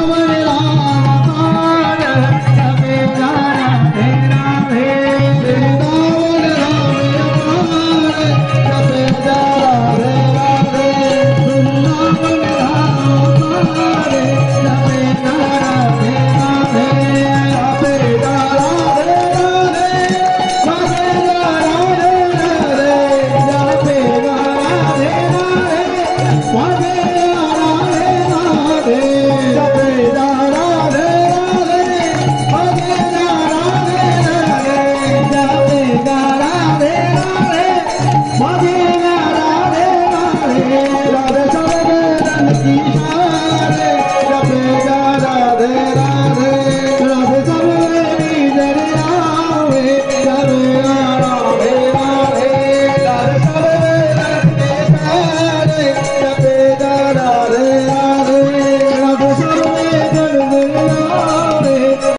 Come on,